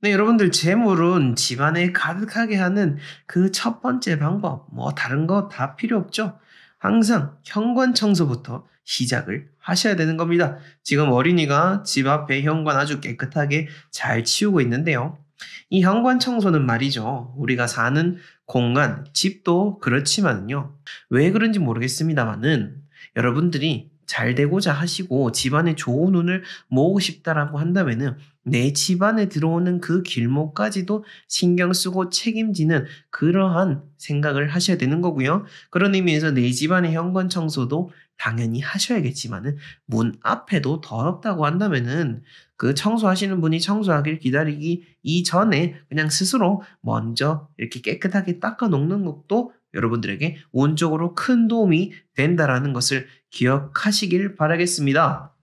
네, 여러분들 재물은 집안에 가득하게 하는 그 첫 번째 방법, 뭐 다른 거 다 필요 없죠. 항상 현관 청소부터 시작을 하셔야 되는 겁니다. 지금 어린이가 집 앞에 현관 아주 깨끗하게 잘 치우고 있는데요. 이 현관 청소는 말이죠. 우리가 사는 공간, 집도 그렇지만요. 왜 그런지 모르겠습니다만은 여러분들이 잘 되고자 하시고 집안에 좋은 운을 모으고 싶다라고 한다면은 내 집안에 들어오는 그 길목까지도 신경 쓰고 책임지는 그러한 생각을 하셔야 되는 거고요. 그런 의미에서 내 집안의 현관 청소도 당연히 하셔야겠지만은 문 앞에도 더럽다고 한다면은 그 청소하시는 분이 청소하길 기다리기 이전에 그냥 스스로 먼저 이렇게 깨끗하게 닦아 놓는 것도 여러분들에게 운적으로 큰 도움이 된다라는 것을 기억하시길 바라겠습니다.